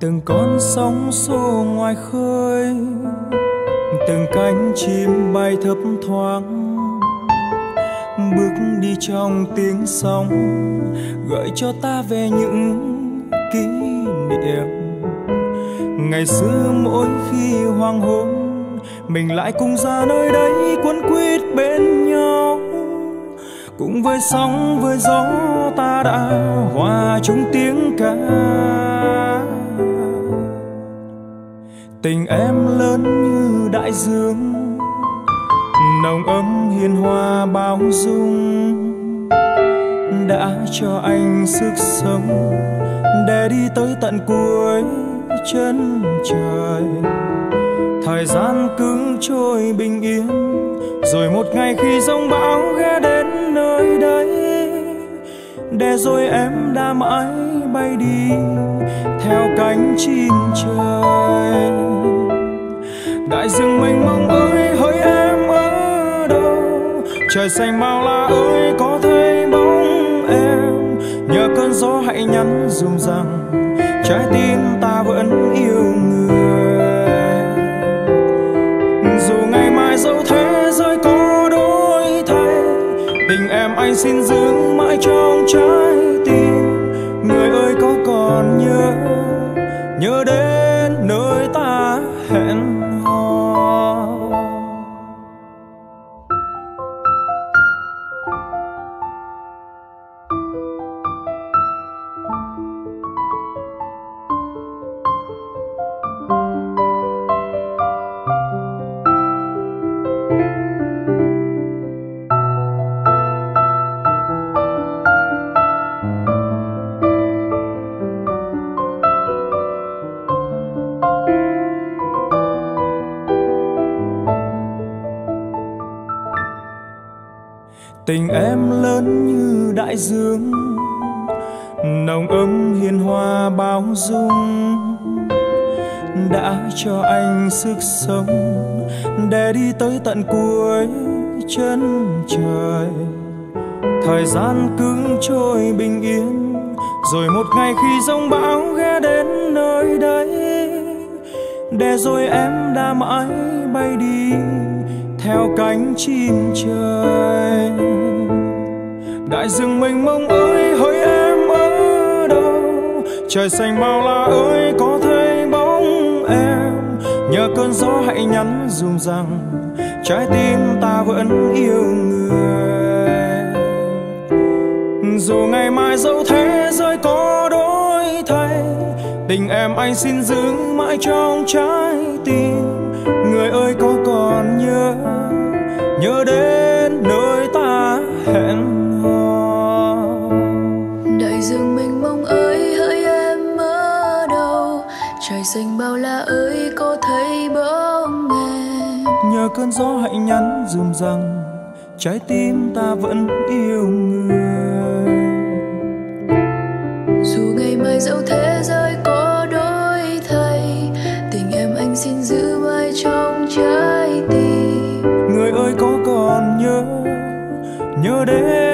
từng con sóng xô ngoài khơi, từng cánh chim bay thấp thoáng, bước đi trong tiếng sóng, gợi cho ta về những kỷ niệm. Ngày xưa mỗi khi hoàng hôn, mình lại cùng ra nơi đây quấn quýt bên nhau. Cùng với sóng, với gió ta đã hòa chung tiếng ca. tình em lớn như đại dương, nồng ấm hiền hòa bao dung. Đã cho anh sức sống để đi tới tận cuối chân trời. Thời gian cứ trôi bình yên, rồi một ngày khi giông bão ghé đến nơi đây, để rồi em đã mãi bay đi theo cánh chim trời đại dương mênh mông ơi, hỡi em ở đâu? Trời xanh bao la ơi, có thấy bóng em. Nhờ cơn gió hãy nhắn dùm rằng, trái tim ta vẫn yêu người. Dù ngày mai dẫu thế giới có đổi thay, tình em anh xin giữ mãi trong trái tim. Người ơi có còn nhớ nhớ đến tình em lớn như đại dương, nồng ấm hiền hòa bao dung, đã cho anh sức sống để đi tới tận cuối chân trời. Thời gian cứ trôi bình yên, rồi một ngày khi giông bão ghé đến nơi đây, để rồi em đã mãi bay đi theo cánh chim trời. Đại dương mênh mông ơi, hỡi em ở đâu? Trời xanh bao la ơi, có thấy bóng em? Nhờ cơn gió hãy nhắn dùm rằng, trái tim ta vẫn yêu người. Dù ngày mai dẫu thế giới có đổi thay, tình em anh xin giữ mãi trong trái tim. Người ơi, có nhớ đến nơi ta hẹn hò. Đại dương mênh mông ơi hỡi em ở đâu? Trời xanh bao la ơi có thấy bóng em nhờ cơn gió hãy nhắn dùm rằng trái tim ta vẫn yêu người nhớ đến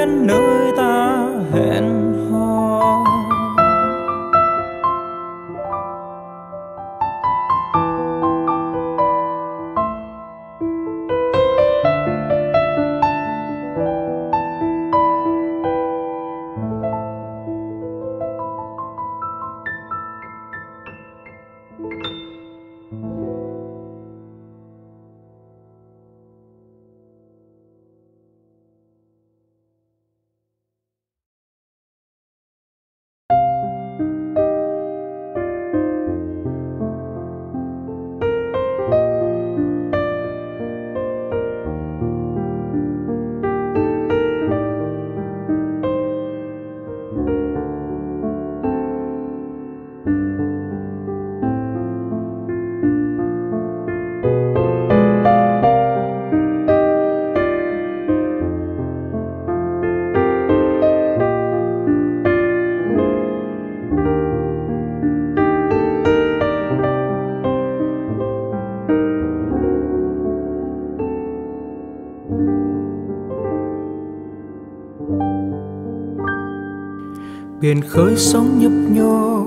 biển khơi sóng nhấp nhô,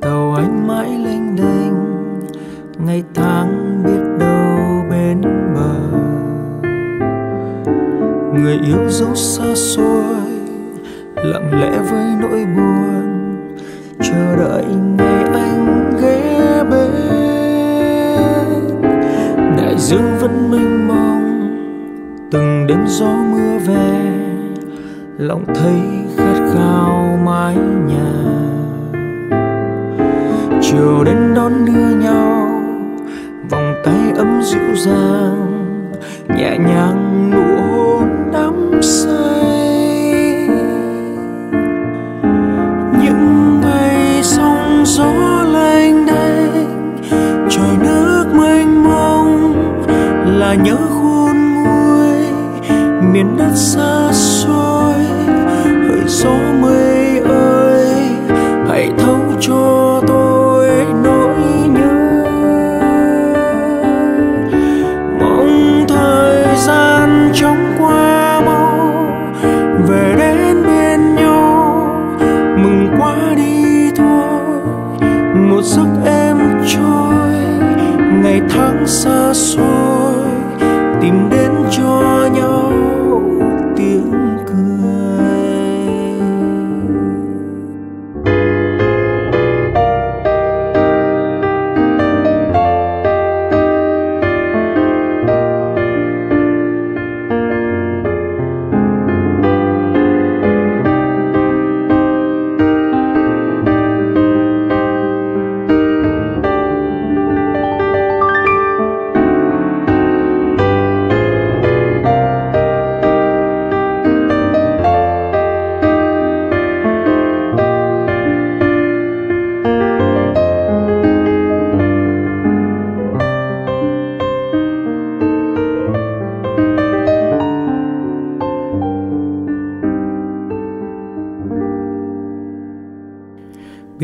tàu anh mãi lênh đênh, ngày tháng biết đâu bên bờ. Người yêu dấu xa xôi, lặng lẽ với nỗi buồn, chờ đợi ngày anh ghé bên. Đại dương vẫn mênh mông, từng đêm gió mưa về, lòng thấy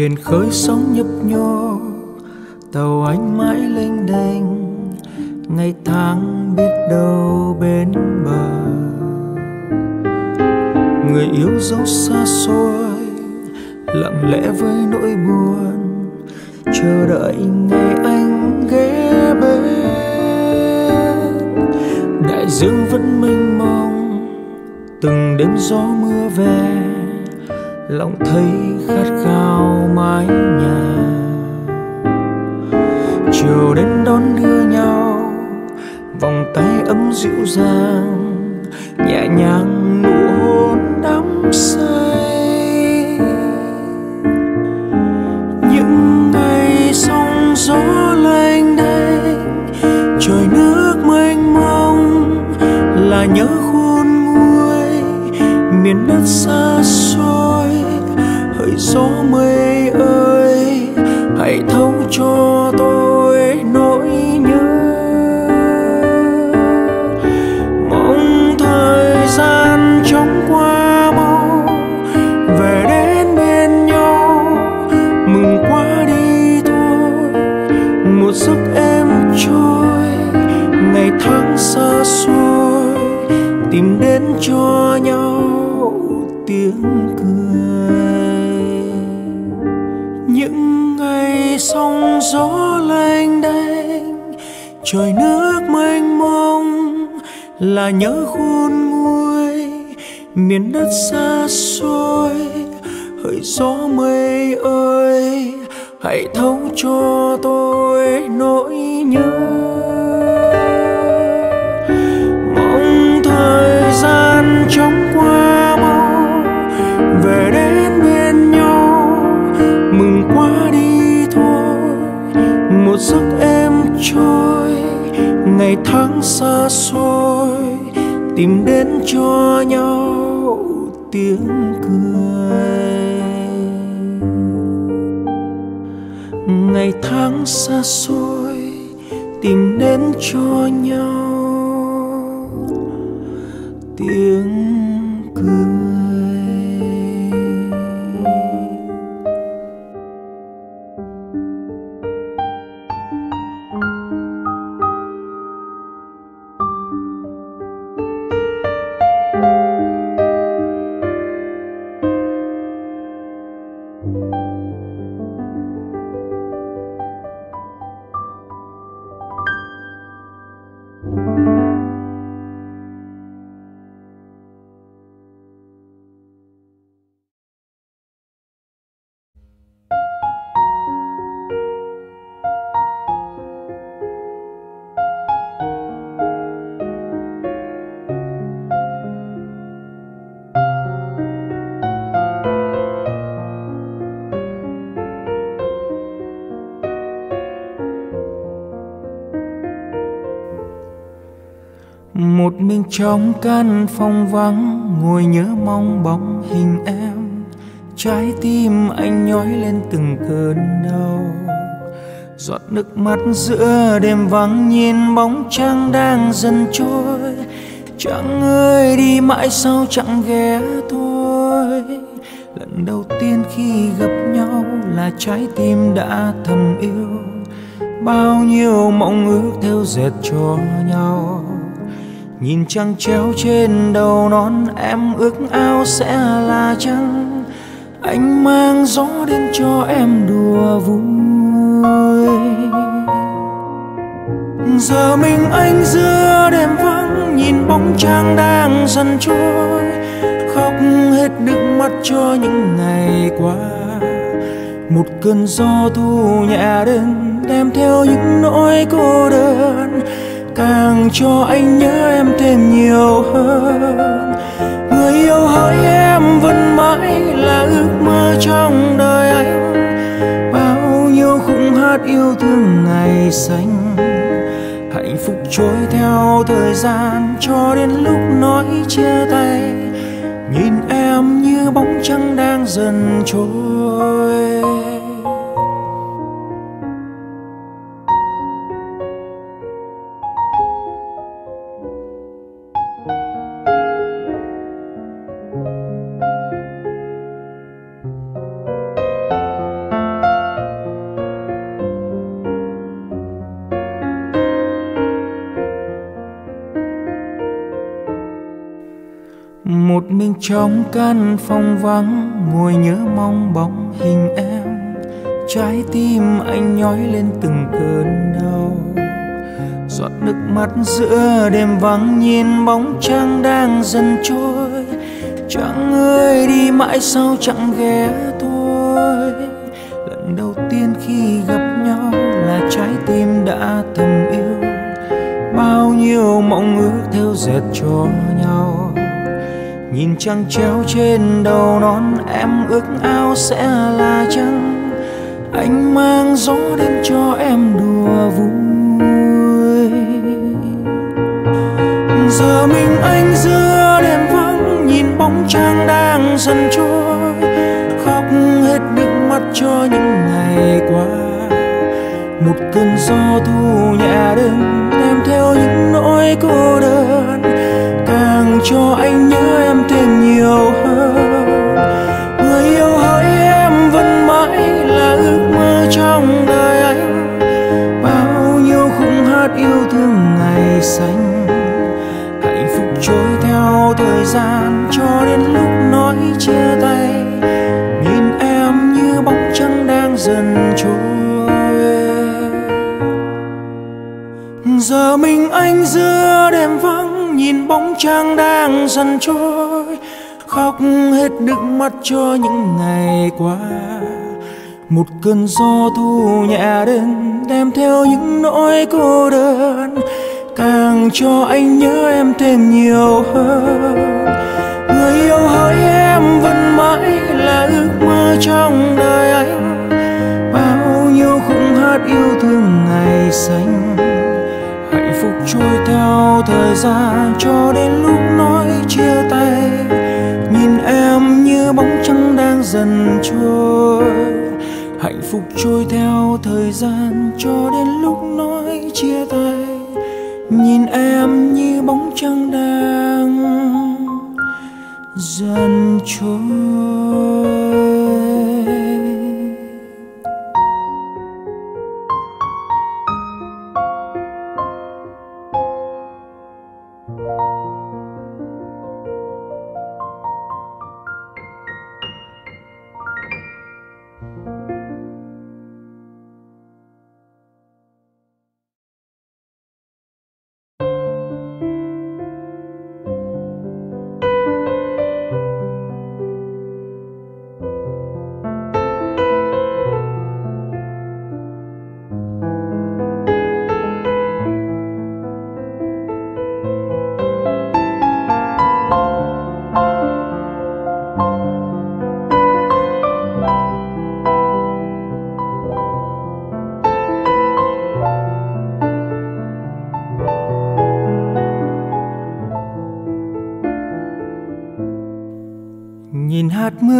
biển khơi sóng nhấp nhô, tàu anh mãi lênh đênh, ngày tháng biết đâu bên bờ. Người yêu dấu xa xôi, lặng lẽ với nỗi buồn, chờ đợi ngày anh ghé bên. Đại dương vẫn mênh mông, từng đêm gió mưa về, lòng thấy khát khao mái nhà. Chiều đến đón đưa nhau vòng tay ấm dịu dàng. Gió lênh đênh, trời nước mênh mông, là nhớ khôn nguôi, miền đất xa xôi. Hỡi gió mây ơi, hãy thấu cho tôi nỗi nhớ. Trôi, ngày tháng xa xôi, tìm đến cho nhau tiếng cười. Ngày tháng xa xôi, tìm đến cho nhau tiếng trong căn phòng vắng, ngồi nhớ mong bóng hình em. Trái tim anh nhói lên từng cơn đau. Giọt nước mắt giữa đêm vắng nhìn bóng trăng đang dần trôi. Chẳng ơi đi mãi sau chẳng ghé thôi. Lần đầu tiên khi gặp nhau là trái tim đã thầm yêu. Bao nhiêu mộng ước theo dệt cho nhau nhìn trăng treo trên đầu non, em ước ao sẽ là trăng. Anh mang gió đến cho em đùa vui. Giờ mình anh giữa đêm vắng, nhìn bóng trăng đang dần trôi. Khóc hết nước mắt cho những ngày qua. Một cơn gió thu nhẹ đến đem theo những nỗi cô đơn càng cho anh nhớ em thêm nhiều hơn. Người yêu hỡi em vẫn mãi là ước mơ trong đời anh. Bao nhiêu khung hát yêu thương ngày xanh. Hạnh phúc trôi theo thời gian cho đến lúc nói chia tay. Nhìn em như bóng trăng đang dần trôi. Trong căn phòng vắng, ngồi nhớ mong bóng hình em. Trái tim anh nhói lên từng cơn đau. Giọt nước mắt giữa đêm vắng nhìn bóng trăng đang dần trôi. Chẳng ơi đi mãi sau chẳng ghé thôi lần đầu tiên khi gặp nhau là trái tim đã thầm yêu. Bao nhiêu mong ước theo dệt cho nhìn trăng treo trên đầu non, em ước ao sẽ là trăng. Anh mang gió đến cho em đùa vui. Giờ mình anh giữa đêm vắng, nhìn bóng trăng đang dần trôi. Khóc hết nước mắt cho những ngày qua. Một cơn gió thu nhẹ đêm, đem theo những nỗi cô đơn. Càng cho anh nhớ em thêm hơn. Người yêu hỡi em vẫn mãi là ước mơ trong đời anh. Bao nhiêu khung hát yêu thương ngày xanh. Hạnh phúc trôi theo thời gian cho đến lúc nói chia tay. Nhìn em như bóng trăng đang dần trôi. Giờ mình anh giữa đêm vắng, nhìn bóng trăng đang dần trôi khóc hết nước mắt cho những ngày qua. Một cơn gió thu nhẹ đến, đem theo những nỗi cô đơn. Càng cho anh nhớ em thêm nhiều hơn. Người yêu hỡi em vẫn mãi là ước mơ trong đời anh. Bao nhiêu khung hát yêu thương ngày xanh. Hạnh phúc trôi theo thời gian, cho đến lúc nói chia tay bóng trăng đang dần trôi. Hạnh phúc trôi theo thời gian, cho đến lúc nói chia tay. Nhìn em như bóng trăng đang dần trôi.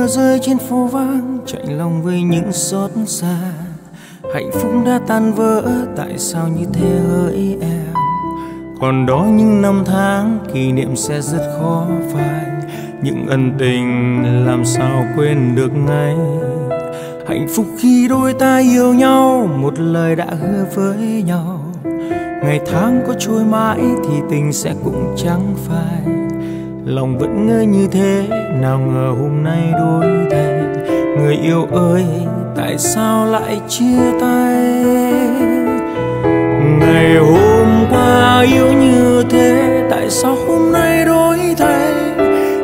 Mưa rơi trên phố vắng, chạy lòng với những xót xa. Hạnh phúc đã tan vỡ, tại sao như thế hỡi em? Còn đó những năm tháng, kỷ niệm sẽ rất khó phai. Những ân tình làm sao quên được ngay? Hạnh phúc khi đôi ta yêu nhau, một lời đã hứa với nhau. Ngày tháng có trôi mãi thì tình sẽ cũng chẳng phai lòng vẫn ngơ như thế, nào ngờ hôm nay đôi thay. Người yêu ơi, tại sao lại chia tay? Ngày hôm qua yêu như thế, tại sao hôm nay đổi thay?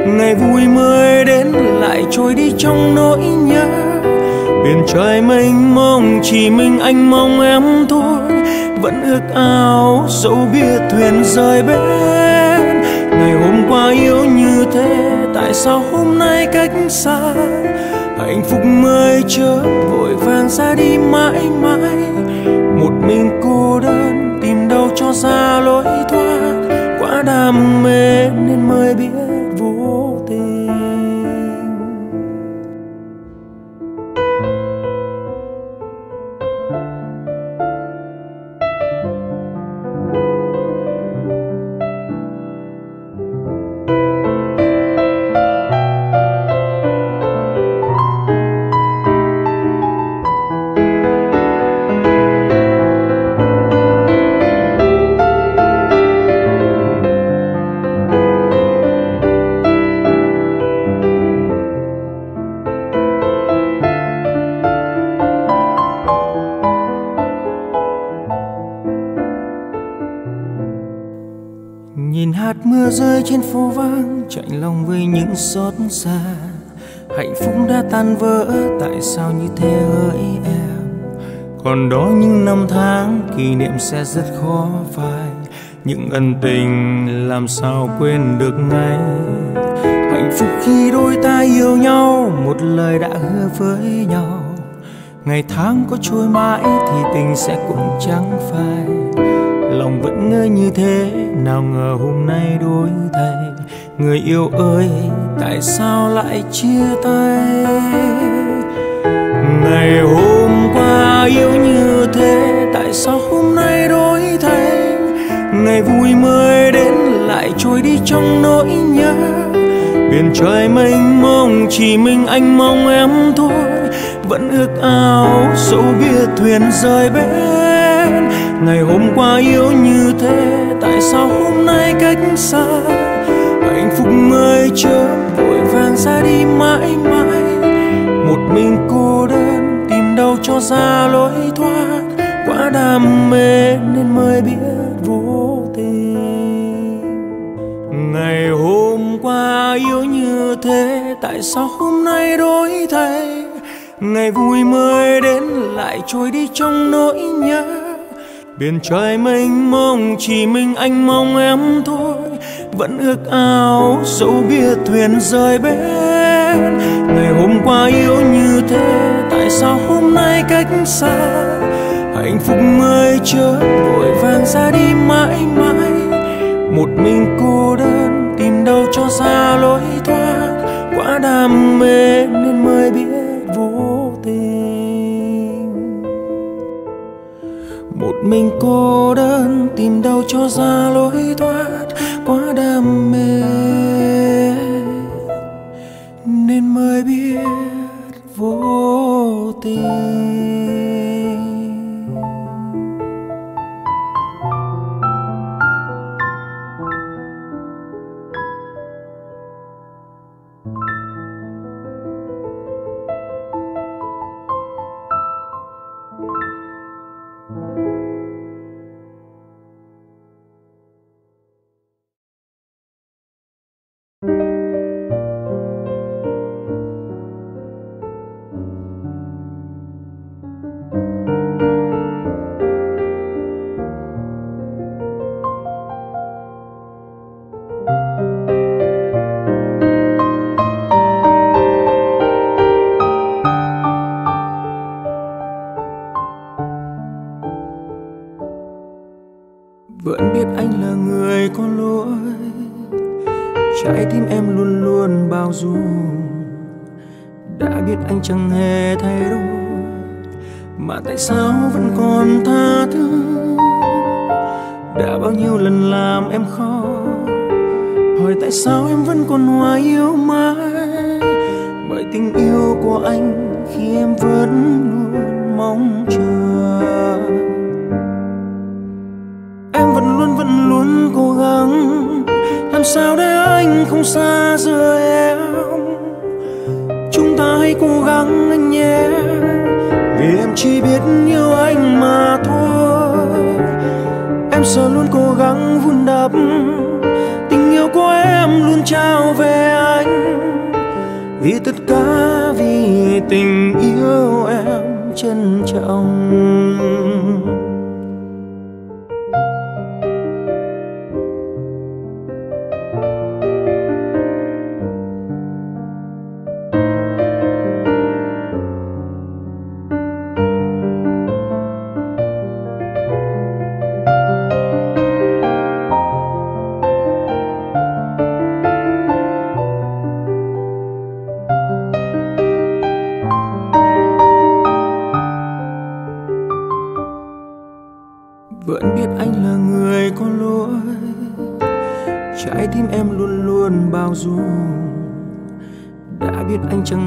Ngày vui mới đến, lại trôi đi trong nỗi nhớ. Biển trời mênh mông, chỉ mình anh mong em thôi. Vẫn ước ao, dẫu biết thuyền rời bến ngày hôm qua yêu như thế, tại sao hôm nay cách xa? Hạnh phúc mới chớ vội vàng ra đi mãi mãi. Một mình cô đơn tìm đâu cho ra lối thoát. Quá đam mê nên mới biết phố vắng, chạnh lòng với những xót xa. Hạnh phúc đã tan vỡ, tại sao như thế hỡi em? Còn đó những năm tháng, kỷ niệm sẽ rất khó phai. Những ân tình làm sao quên được ngay? Hạnh phúc khi đôi ta yêu nhau, một lời đã hứa với nhau. Ngày tháng có trôi mãi thì tình sẽ cũng chẳng phai lòng vẫn ngơ như thế. Nào ngờ hôm nay đổi thay, người yêu ơi, tại sao lại chia tay? Ngày hôm qua yêu như thế, tại sao hôm nay đổi thay? Ngày vui mới đến, lại trôi đi trong nỗi nhớ. Biển trời mênh mông, chỉ mình anh mong em thôi. Vẫn ước ao, dẫu biết thuyền rời bến ngày hôm qua yêu như thế, tại sao hôm nay cách xa? Hạnh phúc mới chớ vội vàng ra đi mãi mãi. Một mình cô đơn tìm đâu cho ra lối thoát. Quá đam mê nên mới biết vô tình. Ngày hôm qua yêu như thế, tại sao hôm nay đổi thay? Ngày vui mới đến lại trôi đi trong nỗi nhớ biển trời mênh mông, chỉ mình anh mong em thôi. Vẫn ước ao, dẫu biết thuyền rời bên ngày hôm qua yêu như thế, tại sao hôm nay cách xa? Hạnh phúc mới chớ vội vàng ra đi mãi mãi. Một mình cô đơn, tìm đâu cho ra lối thoát. Quá đam mê nên mới biết mình cô đơn tìm đâu cho ra lối thoát quá đam mê. Nên mới biết vô tình.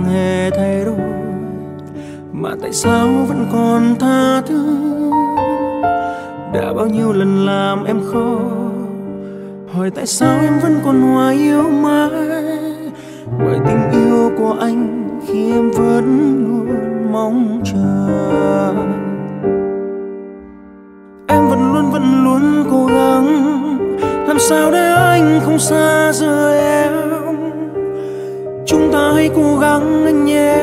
Chẳng hề thay đổi, mà tại sao vẫn còn tha thứ? Đã bao nhiêu lần làm em khó hỏi tại sao em vẫn còn hoài yêu mãi? Bởi tình yêu của anh khi em vẫn luôn mong chờ. Em vẫn luôn vẫn luôn cố gắng, làm sao để anh không xa rời em? Hãy cố gắng anh nhé.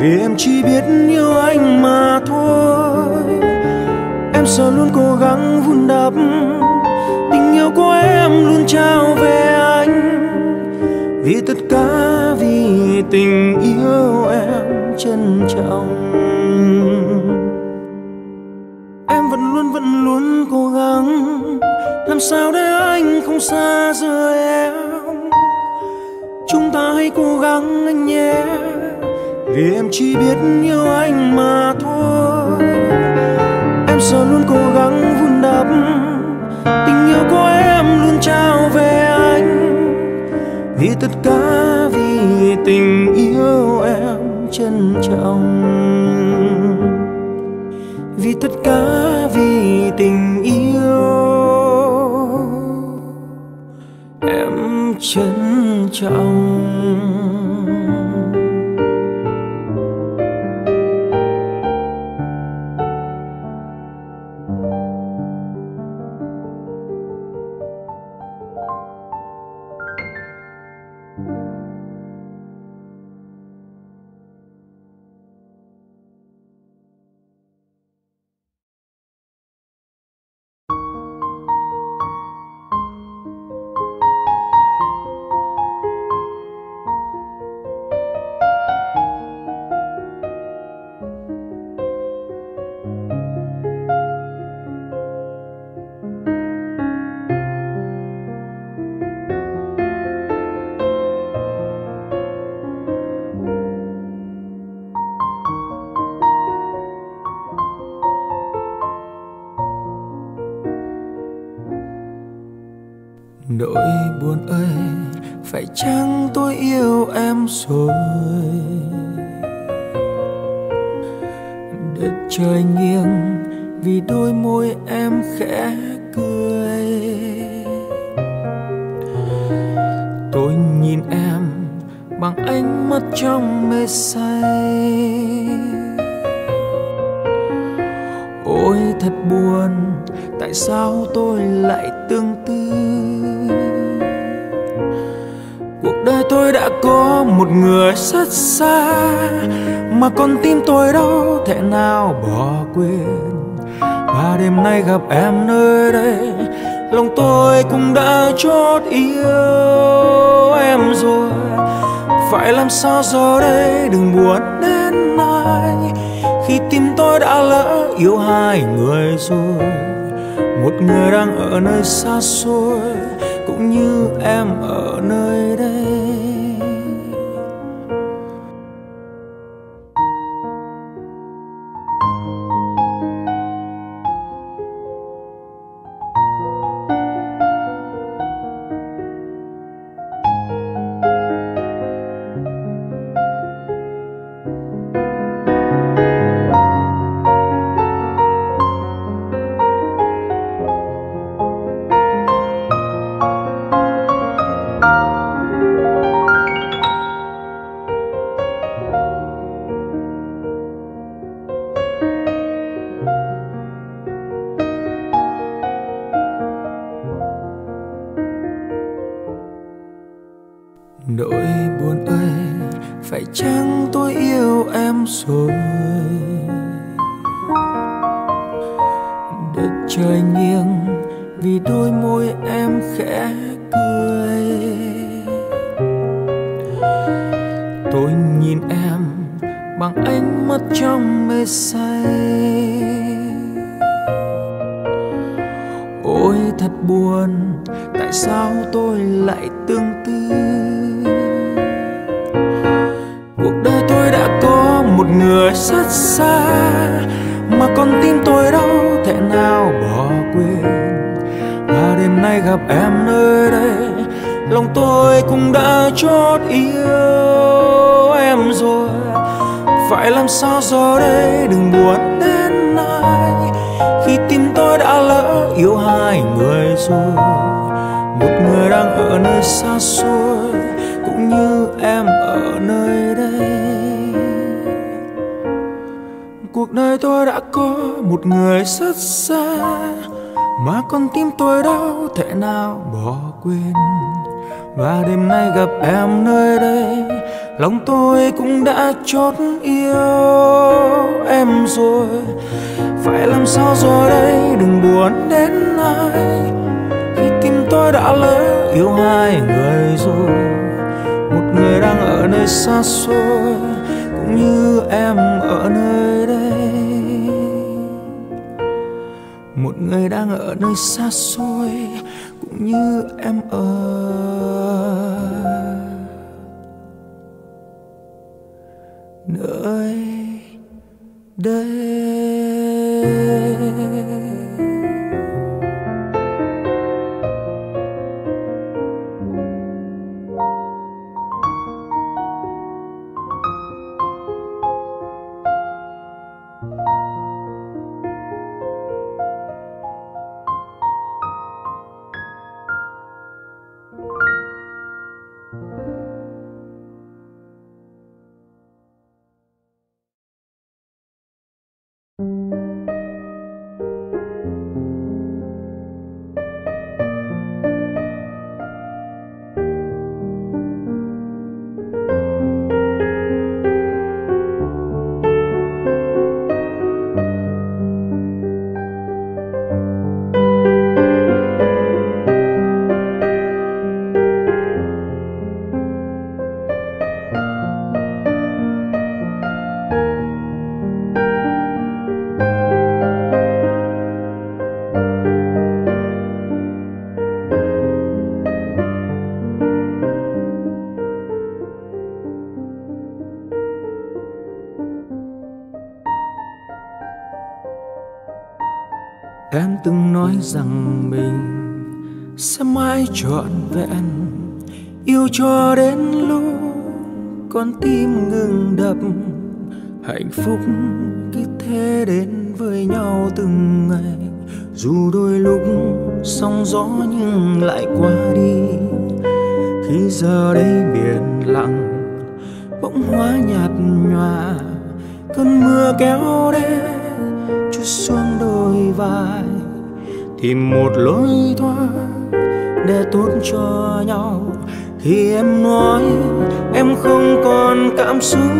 Vì em chỉ biết yêu anh mà thôi. Em sẽ luôn cố gắng vun đắp. Tình yêu của em luôn trao về anh. Vì tất cả vì tình yêu em trân trọng. Em vẫn luôn vẫn luôn cố gắng. Làm sao để anh không xa rời em? Chúng ta hãy cố gắng anh nhé. Vì em chỉ biết yêu anh mà thôi. Em sẽ luôn cố gắng vun đắp. Tình yêu của em luôn trao về anh. Vì tất cả vì tình yêu em trân trọng. Vì tất cả vì tình yêu em trân trọng ơi, phải chăng tôi yêu em rồi? Đất trời nghiêng vì đôi môi em khẽ cười. Tôi nhìn em bằng ánh mắt trong mê say. Ôi, thật buồn, tại sao tôi lại tương tôi đã có một người rất xa, mà con tim tôi đâu thể nào bỏ quên. Và đêm nay gặp em nơi đây, lòng tôi cũng đã chót yêu em rồi. Phải làm sao giờ đây đừng buồn đến ai khi tim tôi đã lỡ yêu hai người rồi. Một người đang ở nơi xa xôi, cũng như em ở nơi tôi nhìn em bằng ánh mắt trong mê say. Ôi, thật buồn, tại sao tôi lại tương tư? Cuộc đời tôi đã có một người rất xa, mà con tim tôi đâu thể nào bỏ quên. Và đêm nay gặp em nơi đây, lòng tôi cũng đã chót yêu em rồi. Phải làm sao giờ đây? Đừng buồn đến ai khi tim tôi đã lỡ, yêu hai người rồi. Một người đang ở nơi xa xôi, cũng như em ở nơi đây. Cuộc đời tôi đã có một người rất xa, mà con tim tôi đâu thể nào bỏ quên. Và đêm nay gặp em nơi đây lòng tôi cũng đã chót yêu em rồi. Phải làm sao rồi đây? Đừng buồn đến ai. Khi tim tôi đã lỡ, yêu hai người rồi. Một người đang ở nơi xa xôi, cũng như em ở nơi đây. Một người đang ở nơi xa xôi, cũng như em ở nơi đây. Yêu cho đến lúc con tim ngừng đập, hạnh phúc cứ thế đến với nhau từng ngày. Dù đôi lúc sóng gió nhưng lại qua đi, khi giờ đây biển lặng bỗng hóa nhạt nhòa. Cơn mưa kéo đến chút xuống đôi vai, tìm một lối thoát để tốt cho nhau khi em nói em không còn cảm xúc.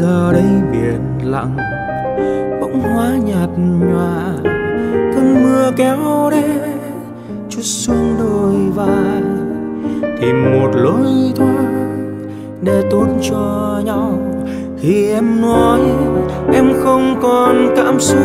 Giờ đây biển lặng, bỗng hóa nhạt nhòa. Cơn mưa kéo đến, chút xuống đôi vai tìm một lối thoát để tốt cho nhau. Khi em nói em không còn cảm xúc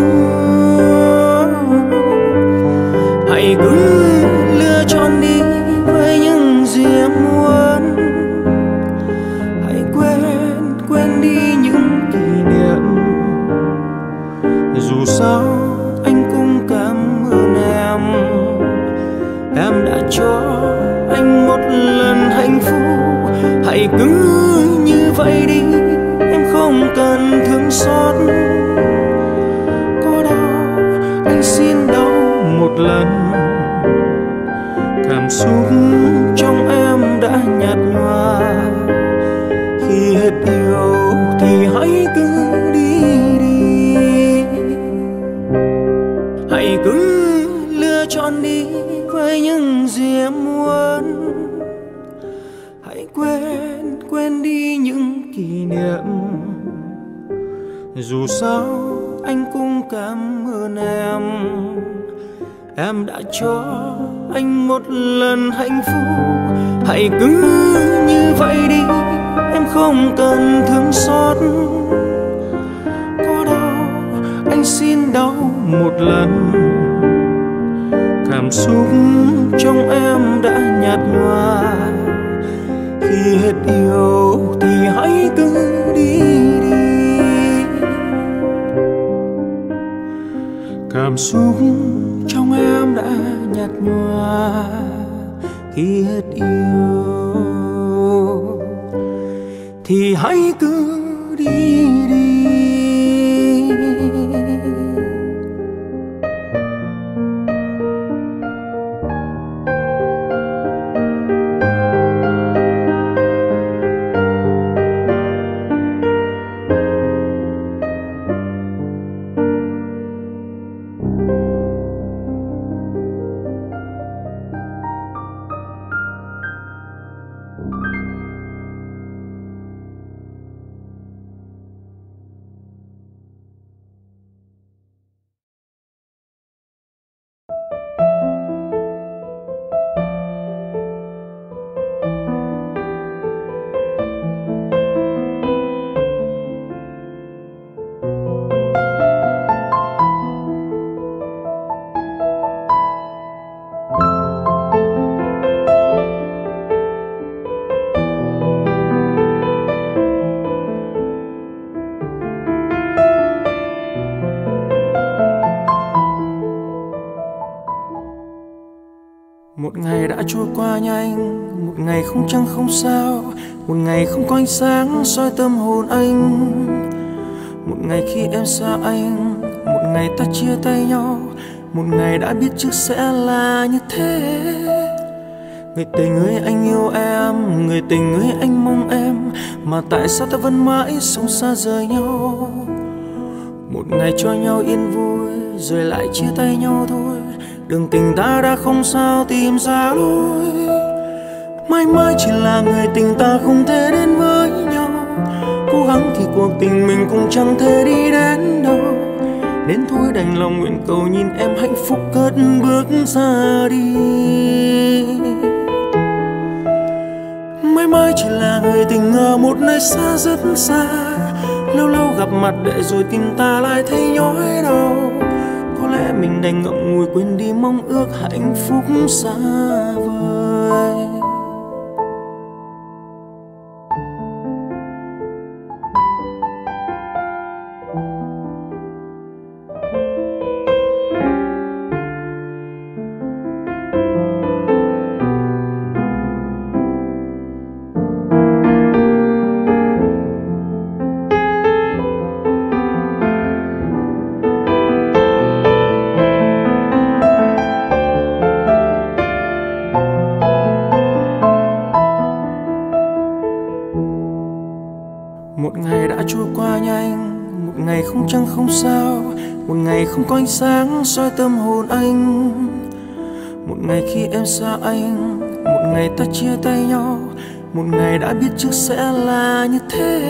cảm xúc trong em đã nhạt nhòa. Khi hết yêu thì hãy cứ đi đi. Cảm xúc trong em đã nhạt nhòa. Khi hết yêu thì hãy cứ sao? Một ngày không có ánh sáng, soi tâm hồn anh. Một ngày khi em xa anh, một ngày ta chia tay nhau. Một ngày đã biết trước sẽ là như thế. Người tình ơi, anh yêu em. Người tình ơi, anh mong em. Mà tại sao ta vẫn mãi sống xa rời nhau? Một ngày cho nhau yên vui, rồi lại chia tay nhau thôi. Đường tình ta đã không sao tìm ra lối mãi mãi chỉ là người tình ta không thể đến với nhau. Cố gắng thì cuộc tình mình cũng chẳng thể đi đến đâu. Đến thôi đành lòng nguyện cầu nhìn em hạnh phúc cất bước ra đi. Mãi mãi chỉ là người tình ở một nơi xa rất xa. Lâu lâu gặp mặt để rồi tim ta lại thấy nhói đau. Có lẽ mình đành ngậm ngùi quên đi mong ước hạnh phúc xa vời. Có ánh sáng soi tâm hồn anh. Một ngày khi em xa anh, một ngày ta chia tay nhau, một ngày đã biết trước sẽ là như thế.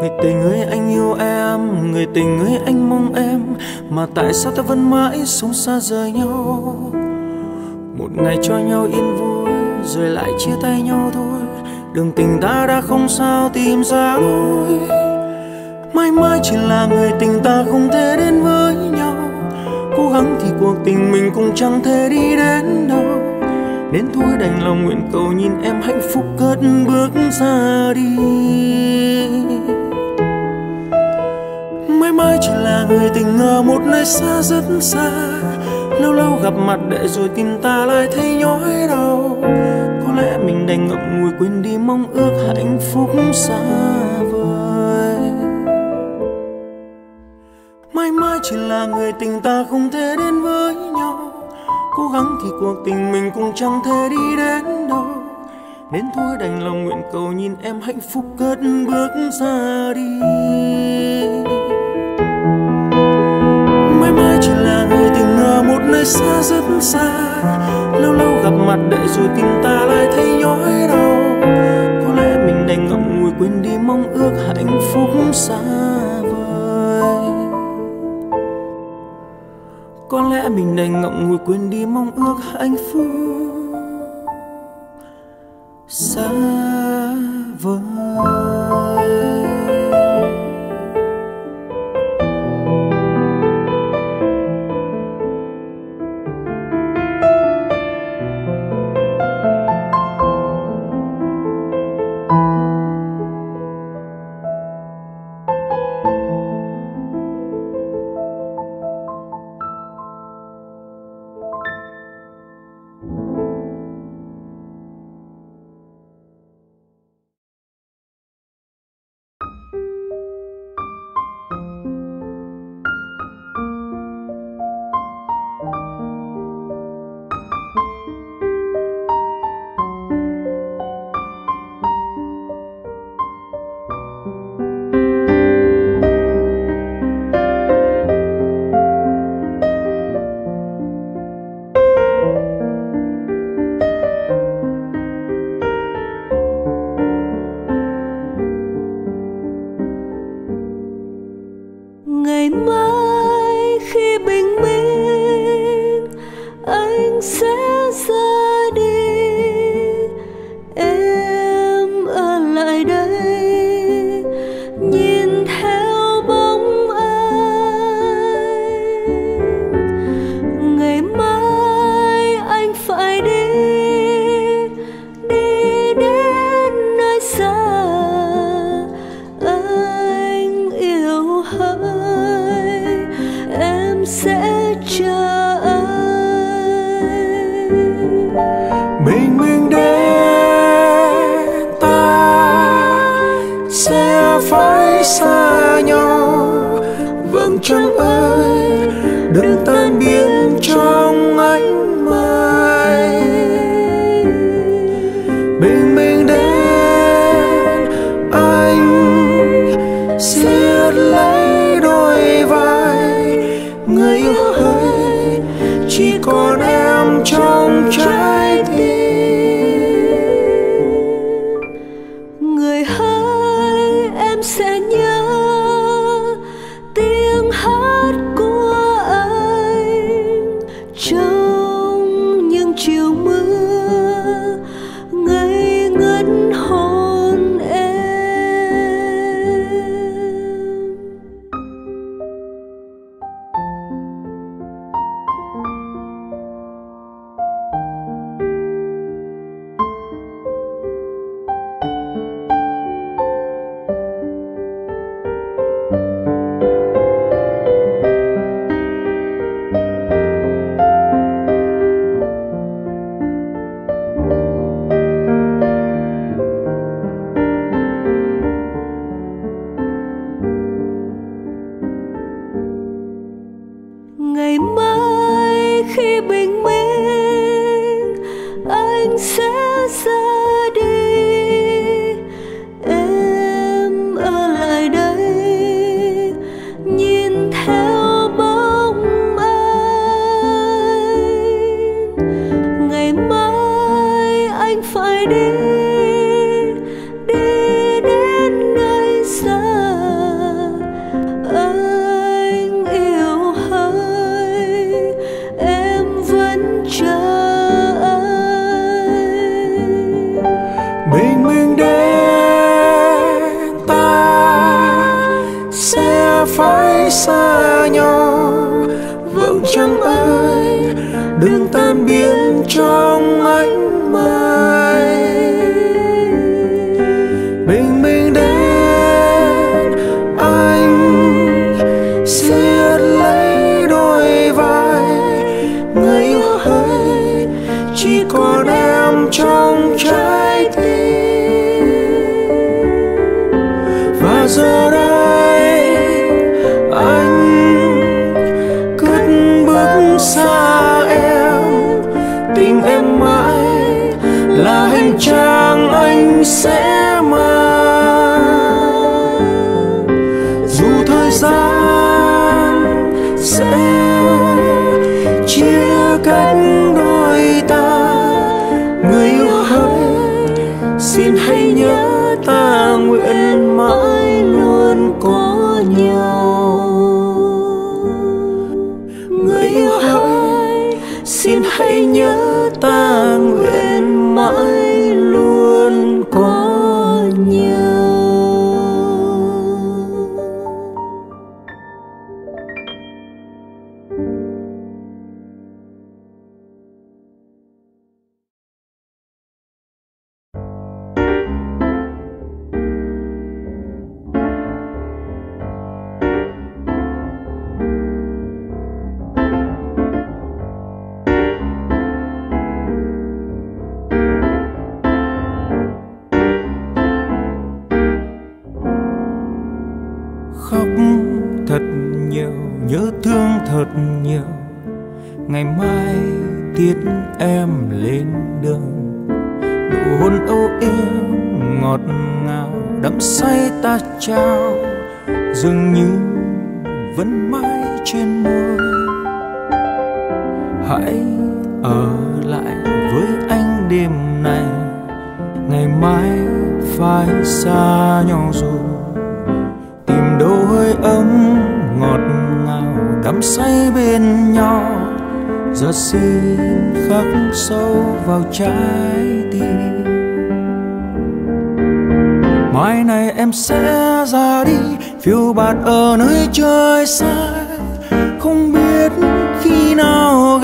Người tình ơi, anh yêu em, người tình ơi, anh mong em, mà tại sao ta vẫn mãi sống xa rời nhau? Một ngày cho nhau yên vui, rồi lại chia tay nhau thôi. Đường tình ta đã không sao tìm ra lối mãi mãi chỉ là người tình ta không thể đến với nhau. Cố gắng thì cuộc tình mình cũng chẳng thể đi đến đâu. Đến thôi đành lòng nguyện cầu nhìn em hạnh phúc cất bước ra đi. Mãi mãi chỉ là người tình ở một nơi xa rất xa. Lâu lâu gặp mặt để rồi tim ta lại thấy nhói đau. Có lẽ mình đành ngậm ngùi quên đi mong ước hạnh phúc xa. Là người tình ta không thể đến với nhau. Cố gắng thì cuộc tình mình cũng chẳng thể đi đến đâu. Nên thôi đành lòng nguyện cầu nhìn em hạnh phúc cất bước ra đi. Mãi mãi chỉ là người tình ở một nơi xa rất xa. Lâu lâu gặp mặt để rồi tình ta lại thấy nhói đau. Có lẽ mình đành ngậm ngùi quên đi mong ước hạnh phúc xa. Có lẽ mình đành ngậm ngùi quên đi mong ước hạnh phúc. Xa vời.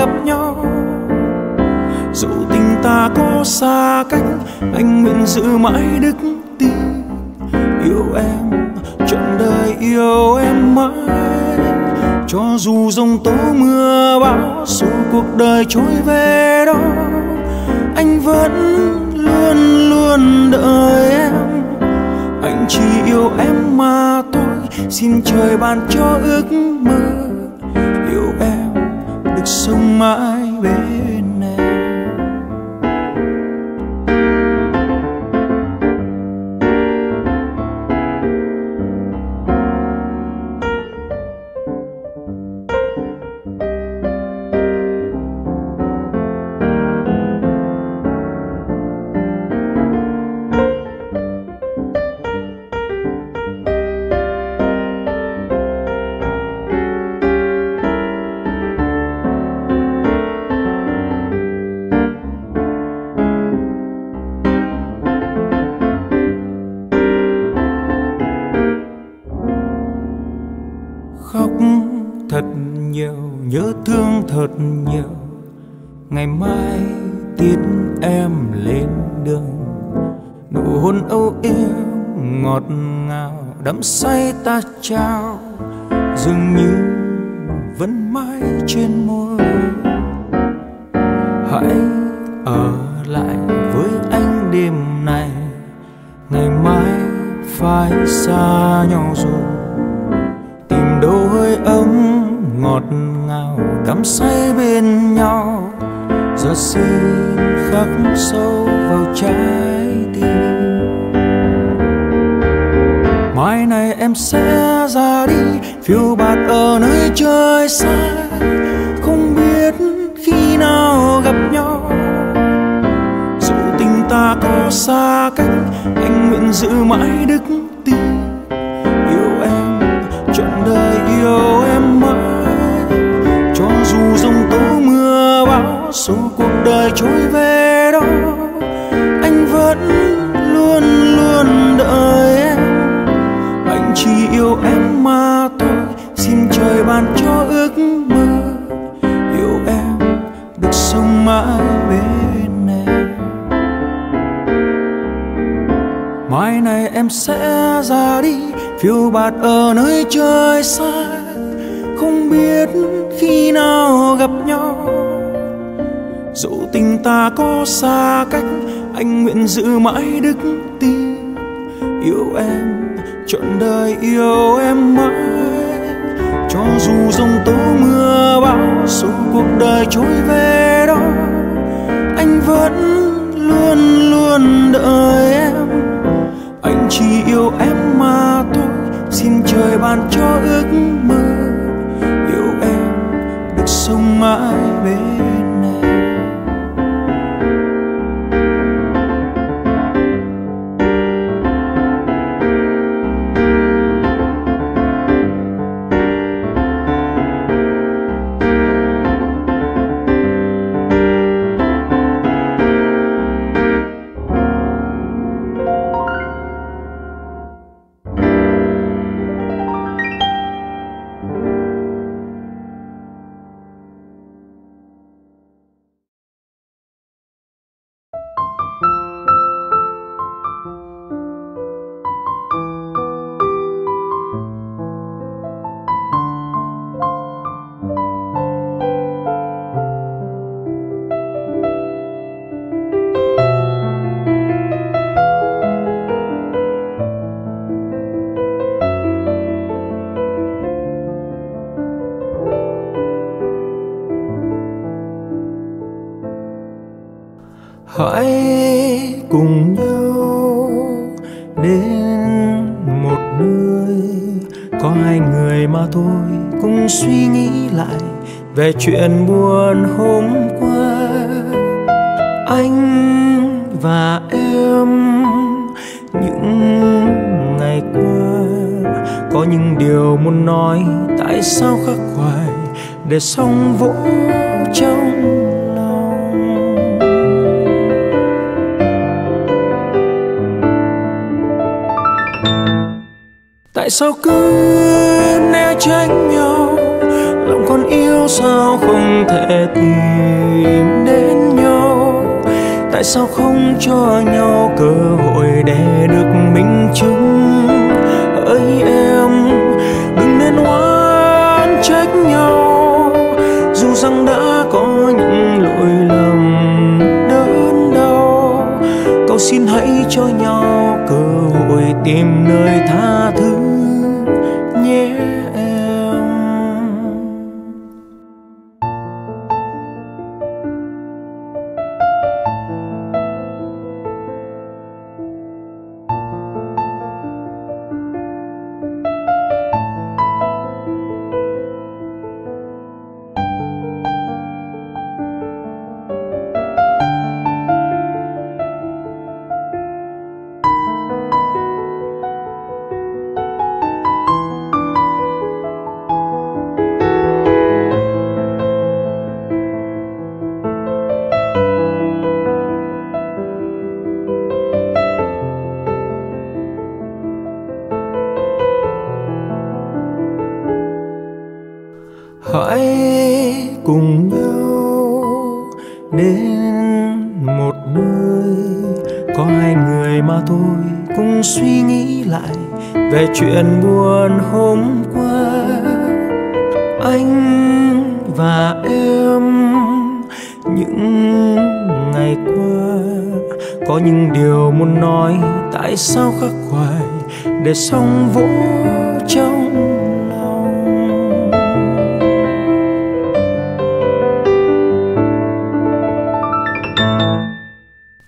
gặp nhau. Dù tình ta có xa cách, anh nguyện giữ mãi đức tin. Yêu em trọn đời yêu em mãi. Cho dù rông tố mưa bão, dù cuộc đời trôi về đâu anh vẫn luôn luôn đợi em. Anh chỉ yêu em mà thôi, xin trời ban cho ước mơ sông mãi bên dù cuộc đời trôi về đâu, anh vẫn luôn luôn đợi em. Anh chỉ yêu em mà thôi, xin trời ban cho ước mơ. Yêu em được sống mãi bên em. Mai này em sẽ ra đi, phiêu bạt ở nơi trời xa. Ta có xa cách, anh nguyện giữ mãi đức tin. Yêu em, trọn đời yêu em mãi. Cho dù giông tố mưa bão, dù cuộc đời trôi về đó, anh vẫn luôn luôn đợi em. Anh chỉ yêu em mà thôi, xin trời ban cho ước về chuyện buồn hôm qua. Anh và em những ngày qua. Có những điều muốn nói, tại sao khắc khoải để xong vỗ trong lòng? Tại sao cứ né tránh nhau? Lòng con yêu sao không thể tìm đến nhau? Tại sao không cho nhau cơ hội để được minh chứng? Ơi em, đừng nên oán trách nhau. Dù rằng đã có những lỗi lầm, đớn đau, cầu xin hãy cho nhau cơ hội tìm nơi tha thứ.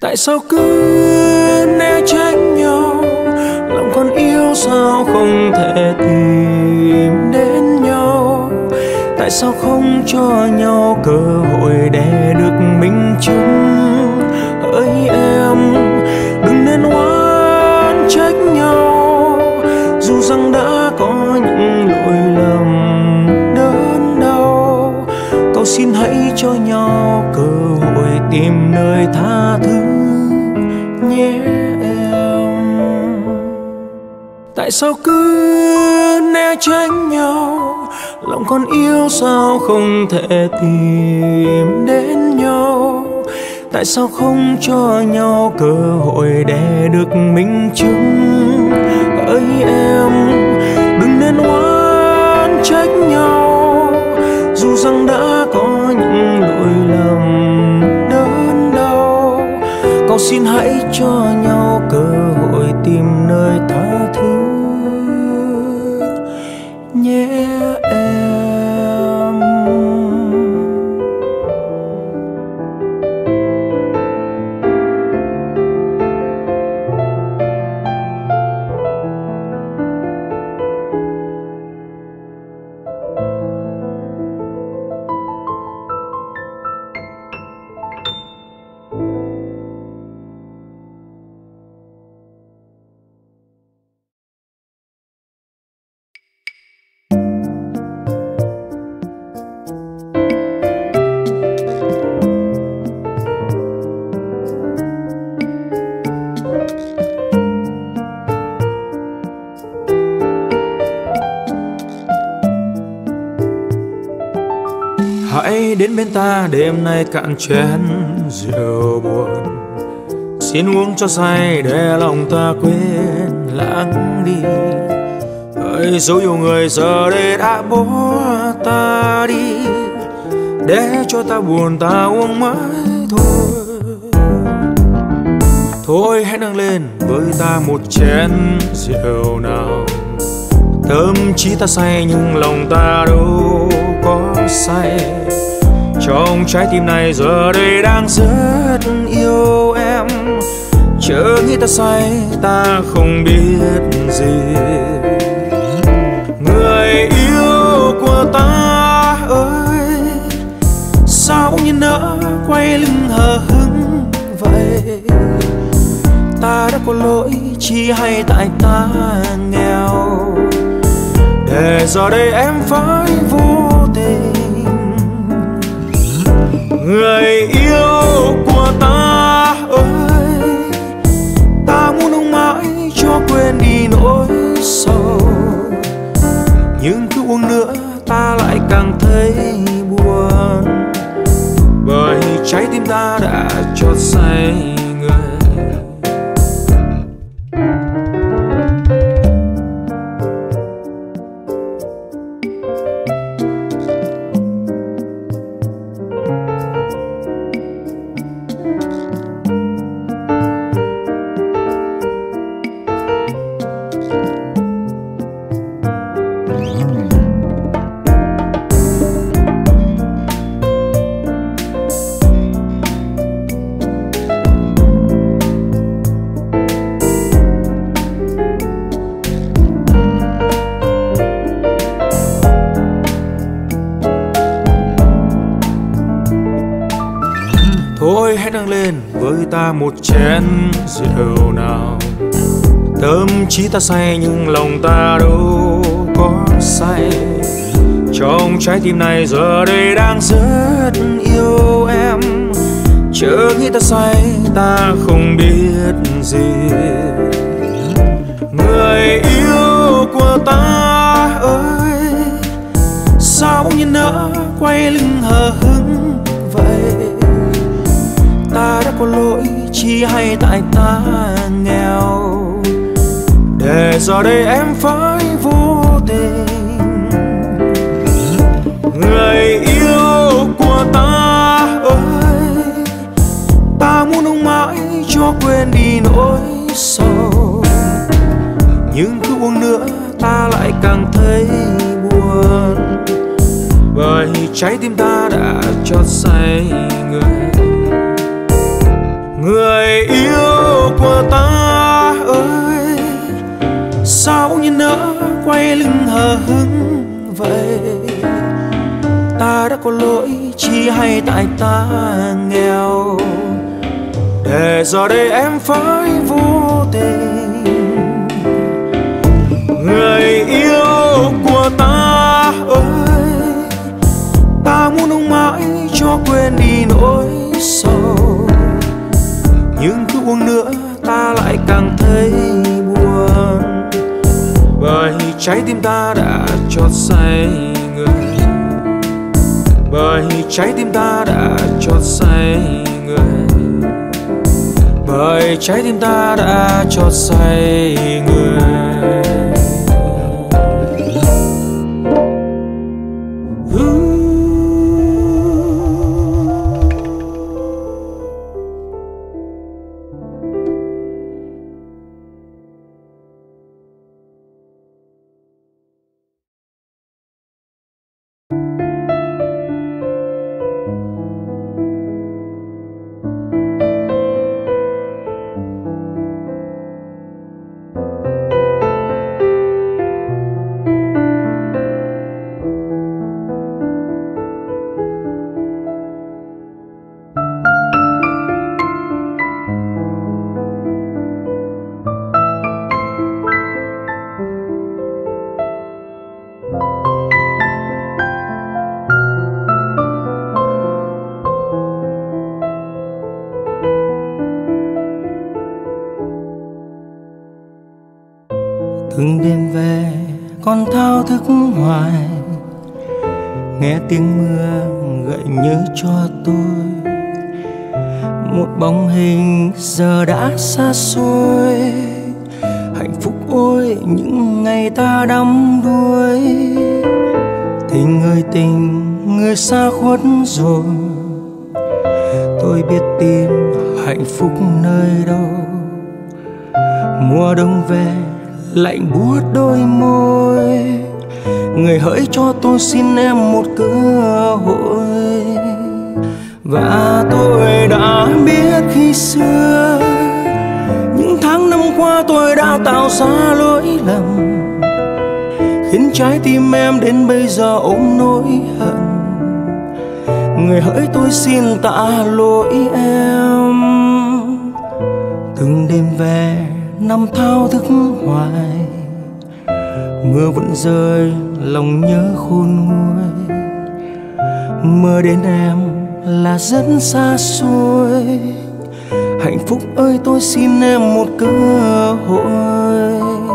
Tại sao cứ né tránh nhau? Lòng con yêu sao không thể tìm đến nhau? Tại sao không cho nhau cơ hội để được minh chứng? Ơi em, đừng nên oán trách nhau. Dù rằng đã có những lỗi lầm đớn đau, cầu xin hãy cho nhau cơ hội tìm nơi tha thứ nhé tại sao cứ né tránh nhau? Lòng con yêu sao không thể tìm đến nhau? Tại sao không cho nhau cơ hội để được minh chứng ơi em, đừng nên oán trách nhau. Dù rằng đã xin hãy cho nhau cơ hội tìm nơi tha ta đêm nay cạn chén rượu buồn xin uống cho say để lòng ta quên lãng đi. Hỡi dấu yêu người giờ đây đã bỏ ta đi, để cho ta buồn ta uống mãi thôi. Thôi, hãy nâng lên với ta một chén rượu nào. Thơm chí ta say nhưng lòng ta đâu có say trong trái tim này giờ đây đang rất yêu em. Chớ nghĩ ta say ta không biết gì. Người yêu của ta ơi, sao bỗng nhiên nỡ quay lưng hờ hững vậy? Ta đã có lỗi chi hay tại ta nghèo. Để giờ đây em phải người yêu của ta ơi, ta muốn ông mãi cho quên đi nỗi sầu. Nhưng cứ uống nữa ta lại càng thấy buồn. Bởi trái tim ta đã cho say. Ta say, nhưng lòng ta đâu có say. Trong trái tim này giờ đây đang rất yêu em. Chớ nghĩ ta say, ta không biết gì. Người yêu của ta ơi, Sao bỗng nhiên nỡ quay lưng hờ hững vậy? Ta đã có lỗi chi hay tại ta để giờ đây em phải vô tình. Người yêu của ta ơi, ta muốn ông mãi cho quên đi nỗi sầu. Nhưng cứ uống nữa ta lại càng thấy buồn. Bởi trái tim ta đã cho say người. Người yêu của ta sao như nỡ quay lưng hờ hững vậy? Ta đã có lỗi, chi hay tại ta nghèo. Để giờ đây em phải vô tình. Người yêu của ta ơi, ta muốn ông mãi cho quên đi nỗi sầu. Nhưng cứ uống nữa, ta lại càng thấy trái tim ta đã cho say người bởi trái tim ta đã cho say người bởi trái tim ta đã cho say người con thao thức hoài. Nghe tiếng mưa gợi nhớ cho tôi. Một bóng hình giờ đã xa xôi. Hạnh phúc ôi, những ngày ta đắm đuối. Tình người tình, người xa khuất rồi. Tôi biết tìm hạnh phúc nơi đâu. Mùa đông về lạnh buốt đôi môi. Người hỡi cho tôi xin em một cơ hội. Và tôi đã biết khi xưa, những tháng năm qua tôi đã tạo ra lỗi lầm, khiến trái tim em đến bây giờ ôm nỗi hận. Người hỡi tôi xin tạ lỗi em. Từng đêm về năm thao thức hoài. Mưa vẫn rơi, lòng nhớ khôn nguôi. Mơ đến em là rất xa xôi. Hạnh phúc ơi, tôi xin em một cơ hội.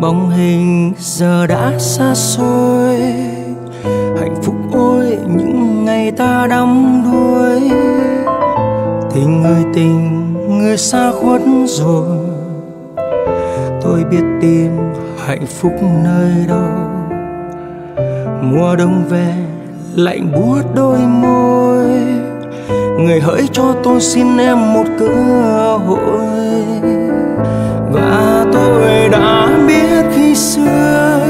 Bóng hình giờ đã xa xôi. Hạnh phúc ôi, những ngày ta đắm đuối. Tình người tình, người xa khuất rồi. Tôi biết tìm hạnh phúc nơi đâu. Mùa đông về, lạnh buốt đôi môi. Người hỡi cho tôi xin em một cơ hội tôi đã biết khi xưa.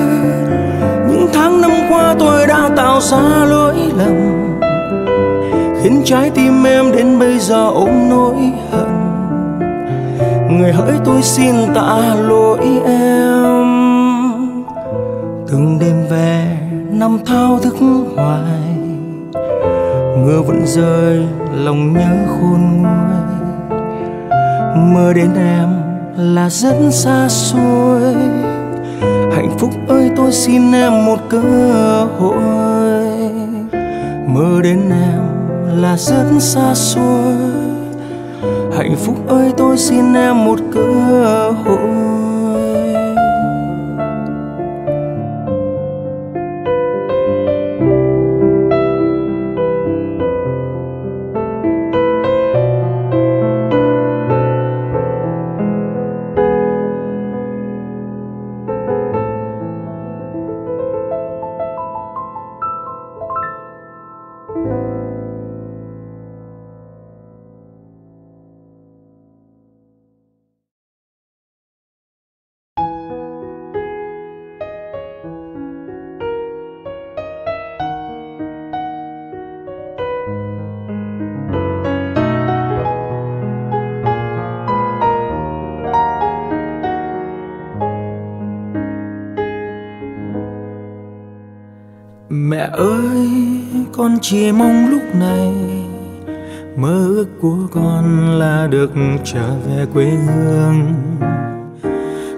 Những tháng năm qua tôi đã tạo ra lỗi lầm, khiến trái tim em đến bây giờ ôm nỗi hận. Người hỡi tôi xin tạ lỗi em. Từng đêm về, năm thao thức hoài, mưa vẫn rơi, lòng nhớ khôn nguôi. Mơ đến em là rất xa xôi. Hạnh phúc ơi, tôi xin em một cơ hội. Mơ đến em là rất xa xôi. Hạnh phúc ơi, tôi xin em một cơ hội. Chỉ mong lúc này mơ ước của con là được trở về quê hương.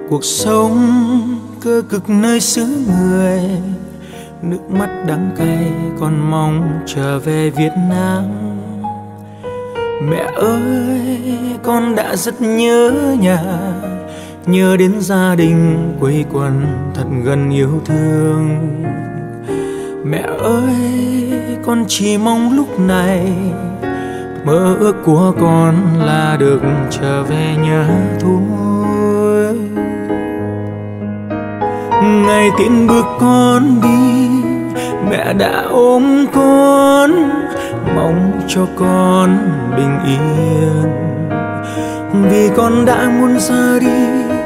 Cuộc sống cơ cực nơi xứ người, nước mắt đắng cay con mong trở về việt nam. Mẹ ơi, con đã rất nhớ nhà, nhớ đến gia đình quây quần thật gần yêu thương. Mẹ ơi con chỉ mong lúc này mơ ước của con là được trở về nhà thôi. Ngày tiễn bước con đi, mẹ đã ôm con, mong cho con bình yên. Vì con đã muốn ra đi,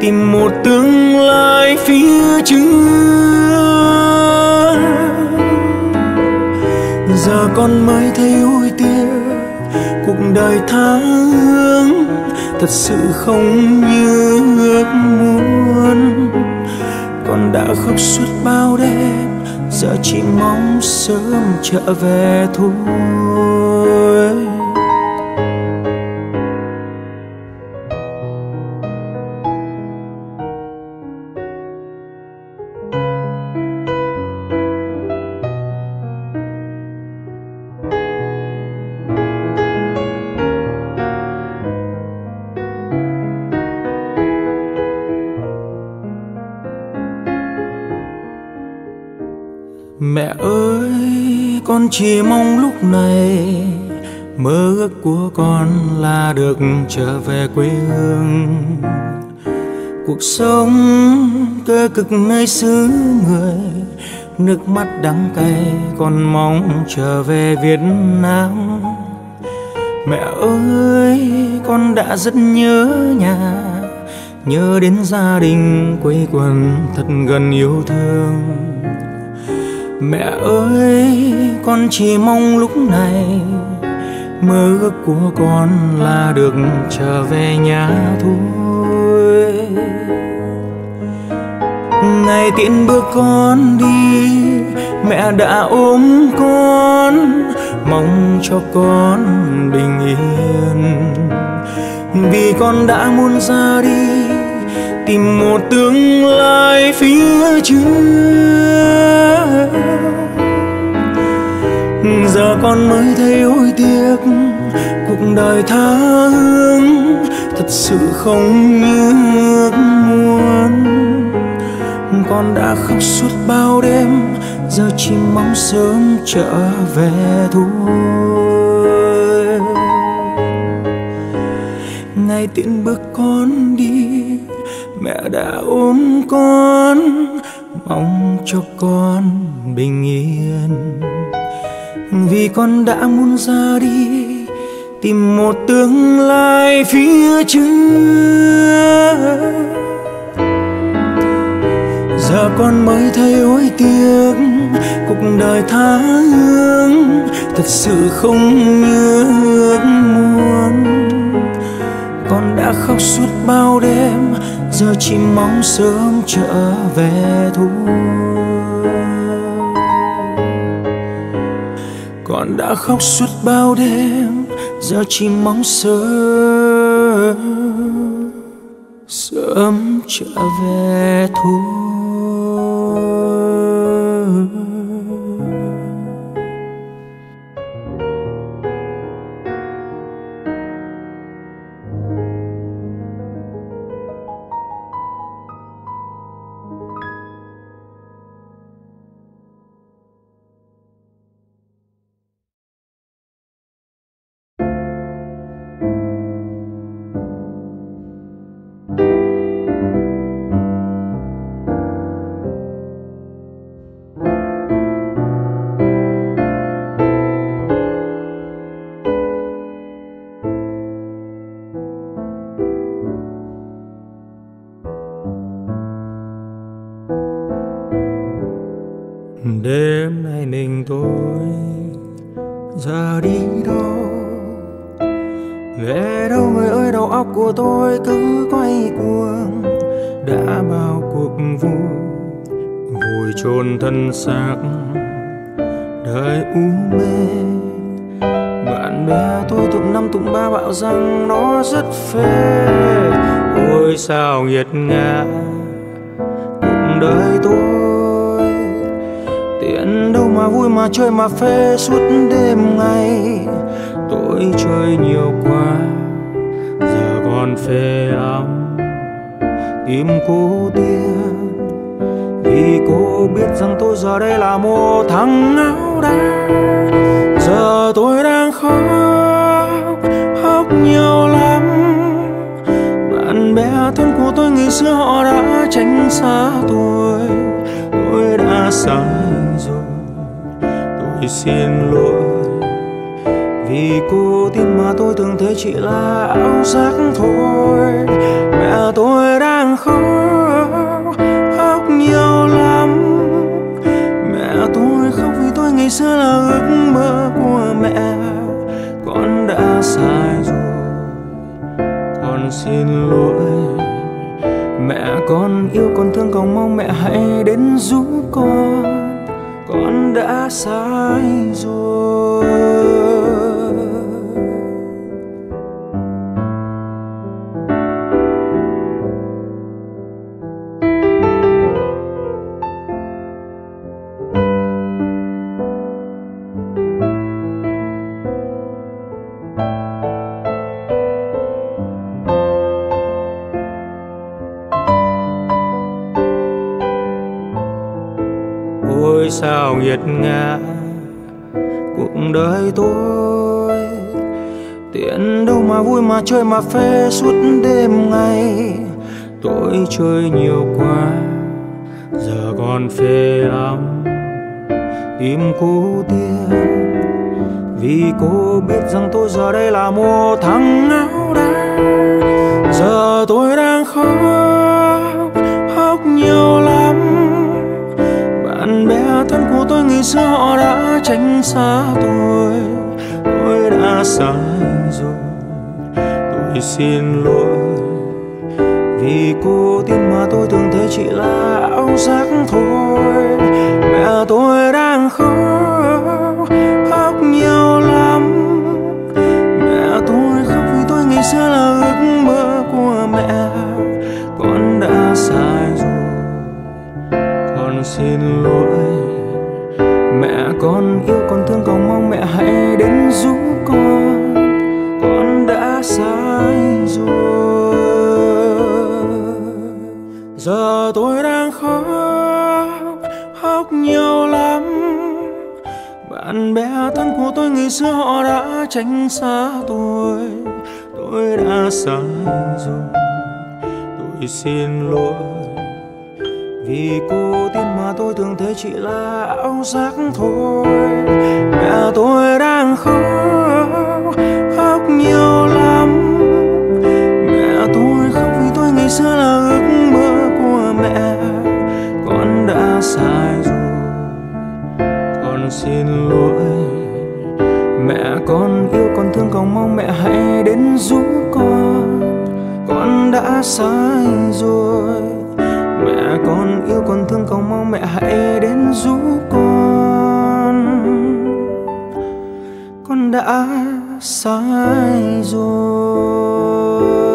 tìm một tương lai phía trước. Giờ con mới thấy hối tiếc. Cuộc đời tha hương thật sự không như ước muốn. Con đã khóc suốt bao đêm, giờ chỉ mong sớm trở về thôi. Chỉ mong lúc này mơ ước của con là được trở về quê hương. Cuộc sống cơ cực nơi xứ người, nước mắt đắng cay còn mong trở về việt nam. Mẹ ơi, con đã rất nhớ nhà, nhớ đến gia đình quây quần thật gần yêu thương mẹ ơi, con chỉ mong lúc này mơ ước của con là được trở về nhà thôi. Ngày tiễn bước con đi, mẹ đã ôm con, mong cho con bình yên. Vì con đã muốn ra đi tìm một tương lai phía trước. Giờ con mới thấy ôi tiếc, cuộc đời tha hương thật sự không như ước muốn. Con đã khóc suốt bao đêm, giờ chỉ mong sớm trở về thôi. Ngày tiễn bước đã ôm con, mong cho con bình yên. Vì con đã muốn ra đi, tìm một tương lai phía trước. Giờ con mới thấy ôi tiếc, cuộc đời tha hương thật sự không như ước muốn. Con đã khóc suốt bao đêm giờ chỉ mong sớm trở về thôi con đã khóc suốt bao đêm, giờ chỉ mong sớm sớm trở về thôi đêm nay mình tôi ra đi đâu? Về đâu người ơi, đầu óc của tôi cứ quay cuồng. Đã bao cuộc vui, vùi chôn thân xác. Đời u mê, bạn bè tôi tụng năm tụng ba bảo rằng nó rất phê. Ôi, sao nghiệt ngã, cuộc đời tôi mà chơi mà phê suốt đêm ngày. Tôi chơi nhiều quá, giờ còn phê lắm tìm cô tiên vì cô biết rằng tôi giờ đây là một thằng áo đá. Giờ tôi đang khóc khóc nhiều lắm. Bạn bè thân của tôi ngày xưa họ đã tránh xa tôi. Tôi đã sai xin lỗi. Vì cô tin mà tôi thường thấy chỉ là ảo giác thôi. Mẹ tôi đang khóc khóc nhiều lắm. Mẹ tôi khóc vì tôi ngày xưa là ước mơ của mẹ. Con đã sai rồi, con xin lỗi. Mẹ con yêu, con thương, con mong mẹ hãy đến giúp con đã sai rồi. Mà phê suốt đêm ngày. Tôi chơi nhiều quá, giờ còn phê lắm. Tìm cô tiên, vì cô biết rằng tôi giờ đây là một thằng áo đá. Giờ tôi đang khóc khóc nhiều lắm. Bạn bè thân của tôi ngày xưa họ đã tránh xa tôi. Tôi đã sai rồi xin lỗi. Vì cô tin mà tôi thường thấy chỉ là ảo giác thôi. Mẹ tôi đang khóc khóc nhiều lắm. Mẹ tôi khóc vì tôi ngày xưa là ước mơ của mẹ. Con đã sai rồi, con xin lỗi. Mẹ con yêu con thương cầu mong mẹ hãy đến giúp giờ tôi đang khóc khóc nhiều lắm. Bạn bè thân của tôi ngày xưa họ đã tránh xa tôi. Tôi đã sai rồi, tôi xin lỗi. Vì cô tin mà tôi thường thấy chỉ là ảo giác thôi. Mẹ tôi đang khóc khóc nhiều lắm. Mẹ tôi khóc vì tôi ngày xưa là con cầu mong mẹ hãy đến giúp con. Con đã sai rồi. Mẹ con yêu, con thương cầu mong mẹ hãy đến giúp con. Con đã sai rồi.